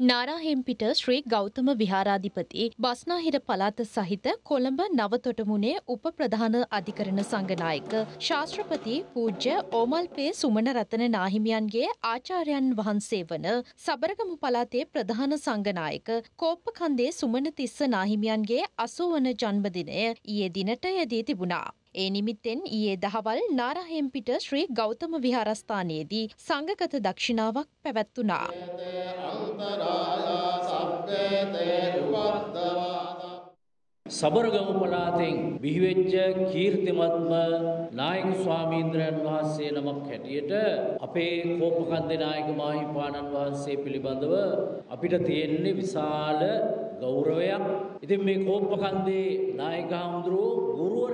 නාරාහෙම්පිට ශ්‍රී ගෞතම විහාරාධිපති බස්නාහිර පළාත සහිත කොළඹ නවතොටමුණේ උප ප්‍රධාන අධිකරණ සංගනායක ශාස්ත්‍රපති පූජ්‍ය ඕමල්පේ සුමන රතන නාහිමියන්ගේ ආචාර්යන් වහන්සේ වන සබරගමු පළාතේ ප්‍රධාන සංගනායක කෝප්පකන්දේ සුමන තිස්ස නාහිමියන්ගේ අසූවන ජන්මදිනය ඊයේ දිනට යෙදී තිබුණා. ඒ නිමිත්තෙන් ඊයේ දහවල් නාරහෙම්පිට ශ්‍රී ගෞතම විහාරස්ථානයේදී සංඝගත දක්ෂිනාවක් පැවැත්වුණා. සබරගමු පළාතෙන් බිහිවෙච්ච කීර්තිමත්ම නායක ස්වාමීන්ද්‍රයන් වහන්සේ නමක් හැටියට අපේ කෝපකන්දේ නායක මාහිමිපාණන් වහන්සේ පිළිබඳව අපිට තියෙන්නේ විශාල ගෞරවයක්. ඉතින් මේ කෝපකන්දේ නායක හඳුරෝ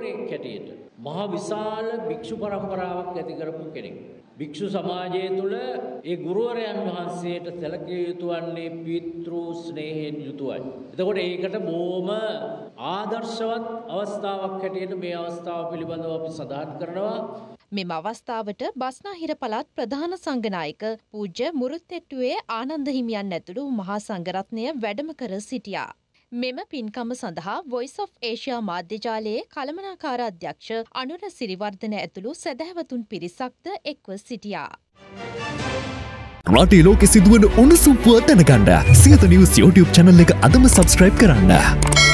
ගුරුවරයෙක් හැටියට මහා විශාල භික්ෂු පරම්පරාවක් ඇති කරපු කෙනෙක්. භික්ෂු සමාජය තුළ ඒ ගුරුවරයන් වහන්සේට සැලකිය යුතු වන්නේ පිතෘ ස්නේහයෙන් යුතුවයි. එතකොට ඒකට බොහොම ආදර්ශවත් අවස්ථාවක් හැටියට මේ අවස්ථාව පිළිබඳව අපි සඳහන් කරනවා. මෙම අවස්ථාවට බස්නාහිර පළාත් ප්‍රධාන සංඝනායක පූජ්‍ය මුරුත්තෙට්ටුවේ ආනන්ද හිමියන් ඇතුළු මහා සංඝරත්නය වැඩම කර සිටියා. මෙම පින්කම සඳහා වොයිස් of ඒෂයා මාධ්‍යජාලයේ කළමනාකාර අධ්‍යක්ෂ අනුර සිරිවර්ධන ඇතුළු සැදැහැවතුන් පිරිසක්ද එක්ව සිටියා. රටේ ලෝකෙ සිදුවන උණුසුම් පුවත් දැනගන්න සියත නිවස් YouTube චැනල් එක අදම සබස්ක්‍රයිබ් කරන්න.